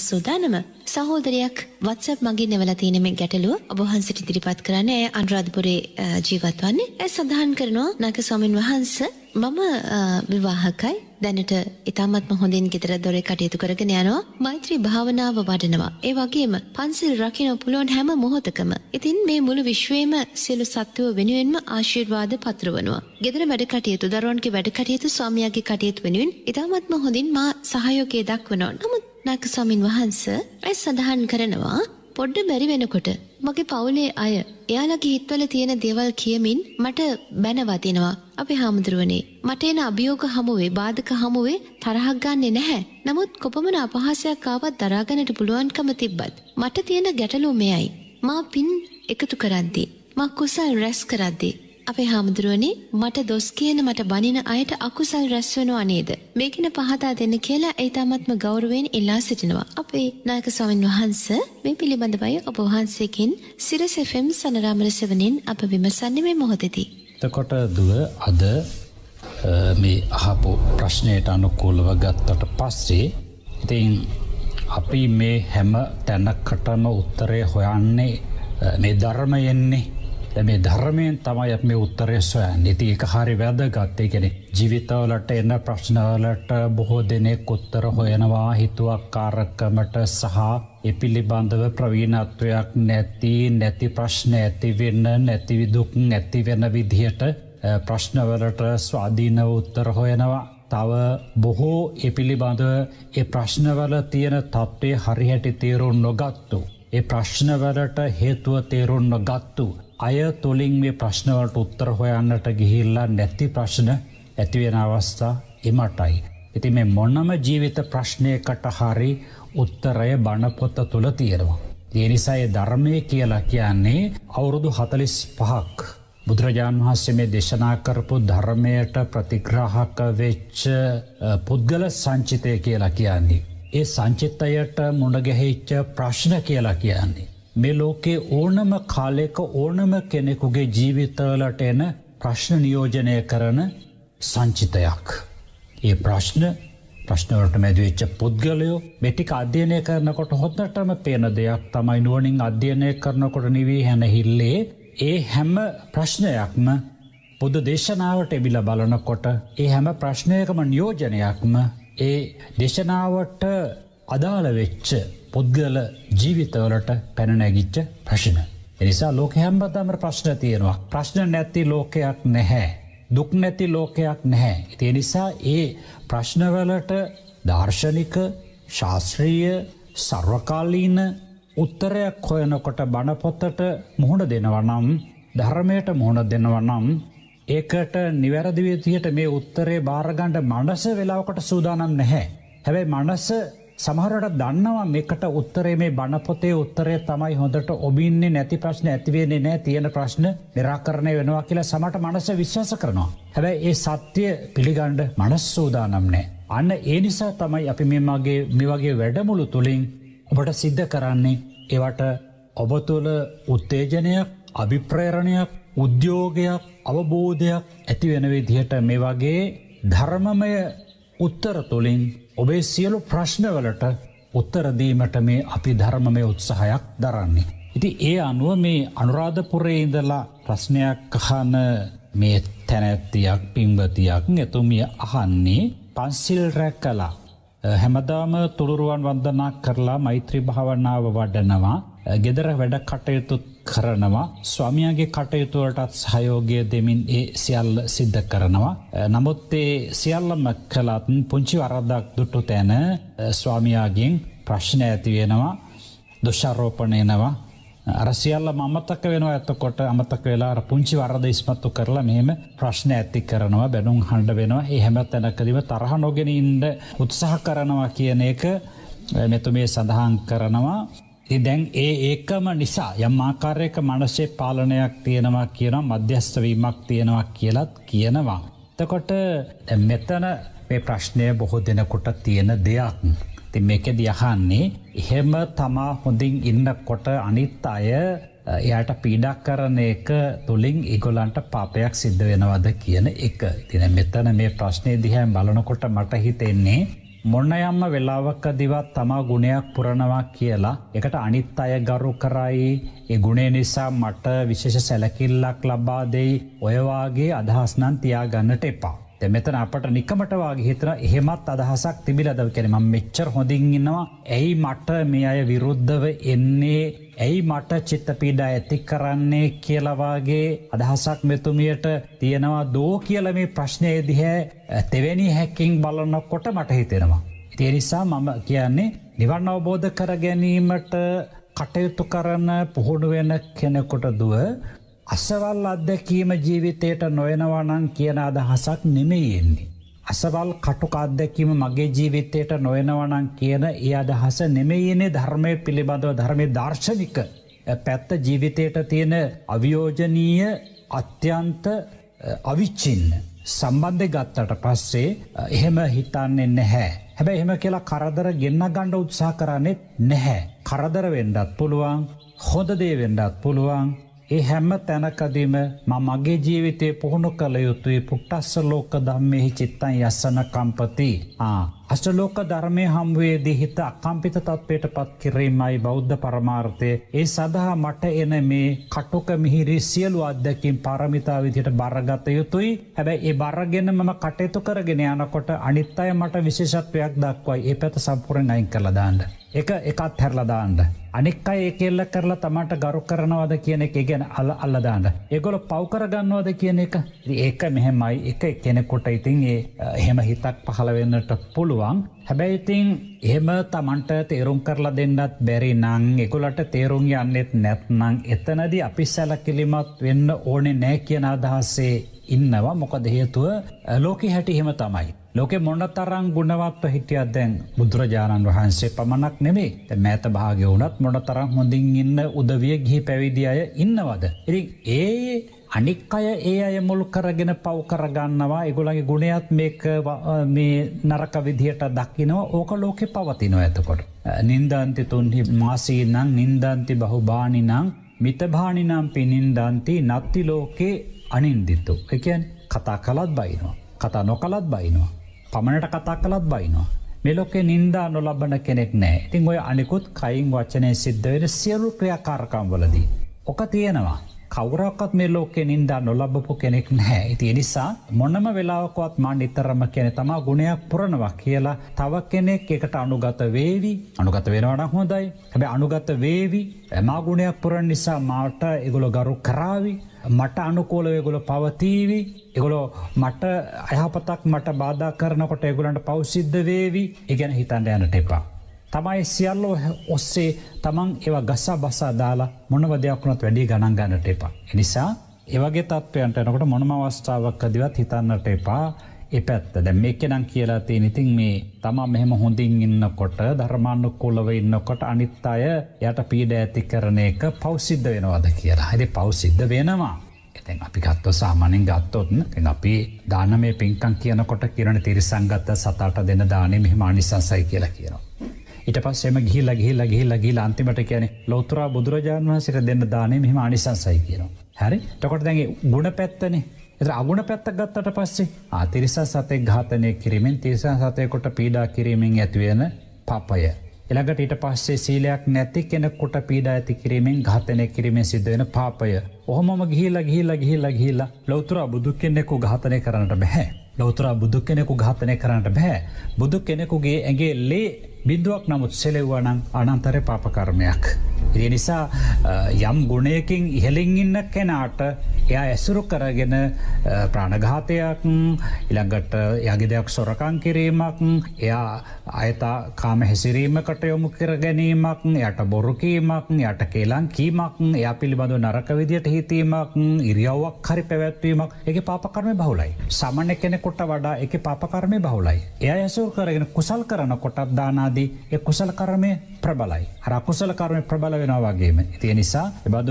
සූදානම සහෝදරයක් WhatsApp මගින් නැවලා තියෙන මේ ගැටලුව ඔබ වහන්සේට ඉදිරිපත් කරන්න ඇය අනුරාධපුරේ ජීවත් වන්නේ. ඇය සඳහන් කරනවා නායක ස්වාමින් වහන්සේ මම විවාහකයි. දැනට ඉතාමත්ම හොඳින් ගෙදර දොරේ කටයුතු කරගෙන යනවා. මෛත්‍රී භාවනාව වඩනවා. ඒ වගේම පන්සිල් රකින්න පුළුවන් හැම මොහොතකම. ඉතින් මේ මුළු විශ්වයේම සියලු සත්වෝ වෙනුවෙන්ම ආශිර්වාද පත්‍රවනවා. ගෙදර වැඩ කටයුතු දරුවන්ගේ වැඩ කටයුතු ස්වාමියාගේ කටයුතු වෙනුවෙන් ඉතාමත්ම හොඳින් මා සහයෝගය දක්වනවා. නමුත් නායක ස්වාමින් වහන්සේ ඇය සඳහන් කරනවා පොඩ්ඩ බැරි වෙනකොට මගේ පවුලේ අය එයාලගේ හිත්වල තියෙන දේවල් කියමින් මට බැනවතිනවා. අපි හාමුදුරුවනේ මට එන අභියෝග හමුවේ බාධක හමුවේ තරහක් ගන්නේ නැහැ. නමුත් කොපමණ අපහාසයක් ආවත් දරාගන්නට පුළුවන්කම තිබ්බත් මට තියෙන ගැටලුව මෙයයි. මා පින් එකතු කරද්දී මා කුසල් රැස් කරද්දී අපේ හාමුදුරුවනේ මට දොස් කියන මට බනින අයට අකුසල් රැස් වෙනවා නේද? මේ ගැන පහදා දෙන්න කියලා ඒ තාමත්ම ගෞරවයෙන් ඉල්ලා සිටිනවා. අපේ නායක ස්වාමින් වහන්සේ මේ පිළිබඳවයි ඔබ වහන්සේකින් සිරස් FM සනරාමර සෙවණින් අප විමසන්නේ මේ මොහොතේදී. එතකොට දුව අද මේ අහපු ප්‍රශ්නයට අනුකූලව ගත්තට පස්සේ ඉතින් අපි මේ හැම තැනකටම උත්තරය හොයන්නේ මේ ධර්මයෙන්නේ මේ ධර්මයෙන් තමයි මේ උත්තරය සොයන් ඉති එක හරි වැදගත්තේ කෙනෙ ජීවිතවලට එන්න ප්‍රශ්නවලට බොහෝ දෙනෙක් උත්තර හොයනවා හිතුවක් කාරක්කමට සහ එපිළිබඳව ප්‍රවීණත්වයක් නැති නැති ප්‍රශ්න ඇතිවෙන්න නැතිවිදුක් නැති වෙන විදිහට ප්‍රශ්නවලට ස්වාධීනව උත්තර හොයනවා තව බොහෝ එපිළිබඳව ඒ ප්‍රශ්නවල තියෙන තත්ත්වය හරිහැටි තේරුම් නොගත්තු. ඒ ප්‍රශ්නවලට හේතුව තේරුම් නොගත්තු. අය තුළින් මේ ප්‍රශ්නවලට උත්තර හොයන්නට ගිහිල්ලා නැති ප්‍රශ්න ඇතිවෙන අවස්ථා එමටයි. ඉති මේ මොන්නම ජීවිත ප්‍රශ්නයකට හරි උත්තරය බණපොත්ත තුළ තියෙනවා. ඒනිසාය ධර්මය කියලා කියන්නේ අවුරුදු හතලිස් පහක්. බුදුරජාණන් වහන්සේ මේ දේශනා කරපු ධර්මයට ප්‍රතිග්‍රාහක වෙච්ච පුද්ගල සංචිතය කියලා කියන්නේ. ඒ සංචිත්තයට මුණගැහිච්ච ප්‍රශ්න කියලා කියන්නේ. මේ ලෝකේ ඕනම කාලෙක ඕනම කෙනෙකුගේ ජීවිතවලට එන ප්‍රශ්න නියෝජනය කරන සංචිතයක්. ඒ ප්‍රශ්න ප්‍රශ්නවලට මැදවෙච්ච පුද්ගලයෝ මෙටික අධ්‍යයනය කරනකොට හොත්තටම පේන දෙයක් තමයි නුවනින් අධ්‍යයනය කරනකොට නිවී හැනහිල්ලේ ඒ හැම්ම ප්‍රශ්නයක්ම පුද දේශනාවට එබිල බලනකොට ඒ හැම ප්‍රශ්නයකම නියෝජනයක්ම ඒ දේශනාවට අදාළ වෙච්ච පුද්ගල ජීවිතවලට පැනනැගිච්ච ප්‍රශ්න. එනිසා ලෝක හැම්බතම ප්‍රශ්න තියෙනවා. ප්‍රශ්න නැති ලෝකයක් නැහැ. දුක් නැති ලෝකයක් නැහැ. ඉතිය නිසා ඒ ප්‍රශ්නවලට දර්ශනික ශාස්ත්‍රීය සර්වකාලීන උත්තරයක් හොයනකොට බණපොත්තට මුහුණ දෙනවනම් ධර්මයට මුහුණ දෙනවනම් ඒකට නිවැරදිවිතියට මේ උත්තරේ භාරගණ්ඩ මනස වෙලාවකට සූදානම් නැහැ. හැබැයි මනස සමහරට දන්නවා මේකට උත්තරේ මේ බණපොතේ උත්තරේ තමයි හොඳට ඔබින්නේ නැති ප්‍රශ්න ඇතිවෙන්නේ නෑ තියෙන ප්‍රශ්න නිරාකරණය වෙනවා කියලා සමට මනස විශ්වාස කරනවා. හැබැයි ඒ සත්‍යය පිළිගණ්ඩ මනස් සූදානම් නෑ. අන්න ඒ නිසා තමයි අපි මෙමගේ මෙවගේ වැඩමුළු තුළින් ඔබට සිද්ධ කරන්නේ ඒවට ඔබ තුළ උත්තේජනයක් අභිප්‍රේරණයක් උද්‍යෝගයක් අවබෝධයක් ඇති වෙන විදිහට මේ වගේ ධර්මමය උත්තර තුළින් ඔබේ සියලු ප්‍රශ්නවලට උත්තරදීමට මේ අපි ධර්මමය උත්සාහයක් දරන්නේ. ඉති ඒ අනුව මේ අනුරාධපුරේ ඉඳලා ප්‍රශ්නයක් කහන මේ තැනැත්තියක් පිංවතියක් එතුමිය අහන්නේ පන්සිල් රැක් කලා. හැමදාම තුළුරුවන් වන්දනා කරලා මෛත්‍රී භාවනාව වඩනවා ගෙදර වැඩ කටයුතුත් කරනවා. ස්වාමියගේ කටයුතුවලටත් සහයෝගය දෙමින් ඒ සියල්ල සිද්ධ කරනවා. නමුත් ඒ සියල්ලම කලාත්න් පුංචි වරද්දක් දුට්ටු තැන ස්වාමියාගෙන් ප්‍රශ්න ඇති වෙනවා දුෂාරෝපණයනවා අරසියල්ල මත්තක වෙන ඇතකොට අමතක වෙලා පුංචි වරද ඉස්මත්තු කරලා මෙහෙම ප්‍රශ්න ඇති කරනවා බැනුම් හඬ වෙනවා. ඒ හැම තැනකදිව තරහ නොගෙන ඉන්ඩ උත්සාහ කරනවා කියන එක මෙතුමේ සඳහන් කරනවා. දැන් ඒ ඒකම නිසා යම් ආකාරයක මනසේ පාලනයක් තියෙනවා කියන මධ්‍යස්ථවීමක් තියෙනවා කියලත් කියනවා. තකොට මෙතන මේ ප්‍රශ්නය බොහෝ දෙනකොට තියෙන දෙයක්. ති මේක දියහන්නේ එහෙම තමා හොඳින් ඉන්න කොට අනිත් අය එයට පීඩක් කරන එක තුළින් ඉගොලන්ට පාපයක් සිද්ධ වෙනවද කියන එක. තින මෙතන මේ ප්‍රශ්නය දිහැ බලනකොට මට හිතෙන්නේ මොන්න යම්ම වෙලාවක්ක දිවත් තමා ගුණයක් පුරණවා කියලා එකට අනිත් අය ගරු කරයි ඒ ගුණේ නිසා මට විශේෂ සැලකිල්ලක් ලබා දෙයි ඔයවාගේ අදහස්නන් තියා ගන්නට එපා. මෙතන අපට නිකමටවාගේ හිතර එහෙමත් අදහසක් තිබිලදව කෙනෙම මෙච්චර හොඳින් ඉන්නවා. ඇයි මට මේ අය විරුද්ධව එන්නේ? ඇයි මට චිත්ත පීඩා ඇති කරන්නේ කියලවාගේ අදහසක් මෙතුමියට තියෙනවා. දෝ කියල මේ ප්‍රශ්නය දිහැ තෙවැනි හැකින් බලන්න කොට මට හිතෙනවා. ඉතිය නිසා මම කියන්නේ නිවන්න අවබෝධ කර ගැනීමට කටයුතු කරන්න පුහුණුවෙන කෙනෙකොට දුව අසවල් අත්දැකීම ජීවිතයට නොයනවනං කියන අදහසක් නෙමෙයෙන්නේ. අසවල් කටුක අත්දැකීම මගේ ජීවිතයට නොයනවනං කියන ඒ අදහස නෙමෙයනේ ධර්මය පිළිබඳව ධර්මය දර්ශනික පැත්ත ජීවිතයට තියෙන අවියෝජනීය අත්‍යන්ත අවිච්චින්න. සම්බන්ධය ගත්තට පස්සේ එහෙම හිතන්නේ නැහැ. හැබැ එහෙම කියලා කරදර ගෙන්න්න ගණ්ඩ උත්සා කරන්නෙත් නැහැ. කරදර වෙන්ඩත් පුළුවන් හොඳ දේ වෙන්ඩත් පුළුවන් ඒ හැම්ම තැනකදීම මගේ ජීවිතය පුහුණු කළ යුතුයි. පුට්ටස්ස ලෝක දම්මෙහි චිත්තන් යස්සන කම්පති. අෂලෝක ධර්මය හම්වේදී හිත අකම්පිත තත්වයට පත් කිරීමයි බෞද්ධ පරමාර්ථය. ඒ සඳහා මට එන මේ කටුක මිහිරි සියලු අත්දැකින් පරමිතා විදියට බරගත යුතුයි. හැබැයි ඒ බරගෙන මම කටයුතු කරගෙන යනකොට අනිත් අය මට විශේෂත්වයක් දක්වයි. ඒ පැත සම්පුරෙන් අයින් කළදාන්න. එක එකත් හැරලදාන්ඩ. අනික් අය ඒකෙල්ල කරලා තමට ගරු කරනවාද කියන එක ගැන අල අල්ලදාන්න. ඒගොල පවකරගන්නවාද කියන එක ඒක මෙහෙමයි එක කෙනෙකුට ඉතින් ඒ එහෙම හිතක් පහළවෙන්නට පුළුවන්. හැබැයි ඉතින් එහෙම තමන්ට තේරුම් කරලා දෙන්නත් බැරි නං එකුලට තේරුම් යන්නෙත් නැත්නං එතනද අපි සැලකිලිමත් වෙන්න ඕනෙ නෑ කියන අදහස්සේ ඉන්නවා මොකද හේතුව ලෝක හැටි හෙම තමයි. ලෝකෙ මොන්න තරං ගුණවත්ව හිටියත් දැන් බුදුරජාණන් වහන්සේ පමණක් නෙමේ මෑත භාගය වුනත් මොන තරම් හොඳින් ඉන්න උදවිය ගිහි පැවිදි අය ඉන්නවද. ඉරි ඒ අනික් අය ඒ අය මුල් කරගෙන පව් කරගන්නවා එගොලගේ ගුණයත් මේක මේ නරක විදිහට දක්කිනවා ඕක ලෝකෙ පවතිනව ඇතකොට. නින්දන්ති තුන්හි මාසීනං නින්දන්ති බහුබානිනං මිතභානිනම් පිනින්දන්ති නත්ති ලෝකේ අනින්දිත්තු. එකන් කතා කලත් බයිනවා. කතා නොකලත් බයිනවා. පමණට කතා කළත් බයිනවා. මෙලොකෙ නින්දා නොලබන කෙනෙක් නෑ ඉතිං ඔය අනිකුත් කයින් වචනය සිද්ධ වෙන සියලු ක්‍රියාකාරකම් වලදී. ඕක තියෙනවා. කවරක්ත් මේ ලෝකෙ නින්දා නොලබපු කෙනෙක් නැහැ. ඉති එනිසා මොන්නම වෙලාවකවත් මා නිතරම කෙනෙ තමා ගුණයක් පුරණවා කියලා තව කෙනෙක් එකට අනුගත වේවි. අනුගත වෙනවන හොඳයි. හැබැ අනුගත වේවි. ඇමා ගුණයක් පුරන් නිසා මාට එගොල ගරු කරාවි මට අනුකෝලවගොල පවතීවි. එගොලෝ මට අයහපතක් මට බාධ කරනකොට එගුලන්ට පවසිද්ධ වේවි. ඉගැන හිතන්ට යනට එපා. තමයි සියල්ලෝ ඔස්සේ තමන් ඒව ගස්සා බස්සා දාලා මොනව දෙයක්ුණත් වැඩි ගණන් ගන්නට එපා. එනිසා ඒවගේ තත්වයන්ට එනකොට මොනම අවස්ථාවක් දිවත් හිතන්නට එපා එ පැත්ත දැ මේක නම් කියලා තිය ඉතින් මේ තමා මෙහෙම හොඳින් ඉන්නකොට ධර්මාණු කොලව ඉන්නකොට අනිත් අය යට පීඩ ඇති කරන එක පෞසිද්ධ වෙනවාද කියලා හරි පෞසිද්ධ වෙනවා. එතැන් අපි ගත්ව සාමානෙන් ගත්තොත්න අපි දානමේ පින්කන් කියනකොට කිරණ තිරිසංගත්ත සතාට දෙන දානය මෙහම අනිසංසයි කියලා කියනවා. ඉට පස්සෙම ගිහිල්ල ගිහිල්ල ගිහිල්ල ගිහිල අන්තිමට කියන ලෝතුරා බුදුරජාණන් වහසට දෙන්න දානය මෙහම අනිසංසයි කියනවා. හැරි ටකොට දැගේ ගුණ පැත්තනේ එ අගුණ පැත්ත ගත්තට පස්සේ ආතිරිසා සතය ඝාතනය කිරීමෙන් තිරිසා සතයකොට පීඩා කිරීමෙන් ඇතිවෙන පපය. එළඟට ඊට පස්සේ සීලයක් නැති කෙනෙකුට පීඩා ඇති කිරීමෙන් ඝාතනය කිරීමෙන් සිදුවෙන පාපය. ඔහොම ගිහිල්ල ගිහිල්ල ගිහිල්ල ගිහිල්ලා ලෞතුරා බුදු කෙන්නෙකු ඝාතනය කරන්නට බැහැ. ලෞතුරා බුදු කෙනෙකු ඝාතනය කරන්නට බැහැ. බුදු කෙනෙකුගේ ඇගේ ලේ බින්දුවක් නමුත් සෙලෙව්වනං අනන්තර පාපකර්මයක්. ඒ නිසා යම් ගුණයකින් ඉහලින් ඉන්න කෙනාට එයා ඇසුරු කරගෙන ප්‍රාණඝාතයක් ඉළඟට යගේ දෙයක් සොරකං කිරීමක් එයා අයතා කාම හැසිරීමකට යොමු කර ගැනීමක් යට බොරුකීමක් යට කේලං කීමක් එයා පිළිබඳව නරක විදියට හිතීමක් ඉරියව්වක් හරි පැවැත්වීමක් එක පාපකර්මය බහුලයි. සමන කෙනෙකොට වඩා එක පාපකර්මය බහුලයි. එය ඇසුර කරගෙන කුසල් කරන කොටත් දානාදී එ කුසල කරමය ප්‍රබලයි. අර අකුසල කර්මය ප්‍රබල වෙනවාගේම තිය නිසා එබඳු